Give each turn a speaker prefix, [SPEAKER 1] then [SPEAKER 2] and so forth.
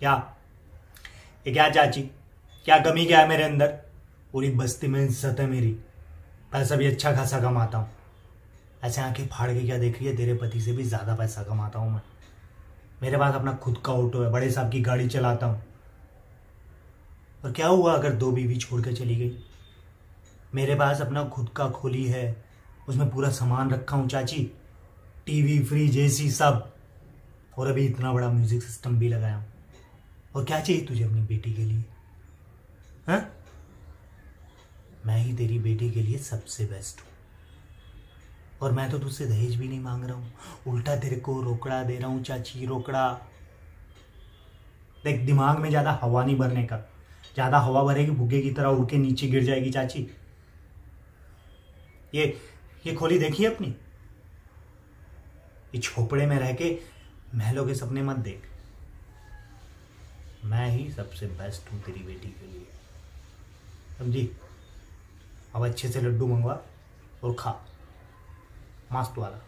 [SPEAKER 1] क्या? ये क्या चाची? क्या कमी क्या है मेरे अंदर? पूरी बस्ती में इज़्ज़त है मेरी। पैसा भी अच्छा खासा कमाता हूँ। ऐसे आँखें फाड़ के क्या देख रही है? तेरे पति से भी ज़्यादा पैसा कमाता हूँ मैं। मेरे पास अपना खुद का ऑटो है, बड़े साहब की गाड़ी चलाता हूँ। और क्या हुआ अगर दो बीवी छोड़ कर चली गई? मेरे पास अपना खुद का खोली है। उसमें पूरा सामान रखा हूँ चाची। टीवी, फ्रिज, एसी सब। और अभी इतना बड़ा म्यूज़िक सिस्टम भी लगाया हूँ। और क्या चाहिए तुझे अपनी बेटी के लिए? हाँ? मैं ही तेरी बेटी के लिए सबसे बेस्ट हूँ। और मैं तो तुझसे दहेज भी नहीं मांग रहा हूँ। उल्टा तेरे को रोकड़ा दे रहा हूँ, चाची, रोकड़ा। देख, दिमाग में ज़्यादा हवा नहीं भरने का। ज़्यादा हवा भरेगी, भूखे की तरह उड़ के नीचे गिर जाएगी चाची। ये ये खोली देखी अपनी? ये झोपड़े में रह के महलों के सपने मत देख। मैं ही सबसे बेस्ट हूँ तेरी बेटी के लिए। समझी? अब अच्छे से लड्डू मंगवा और खा। मस्त वाला।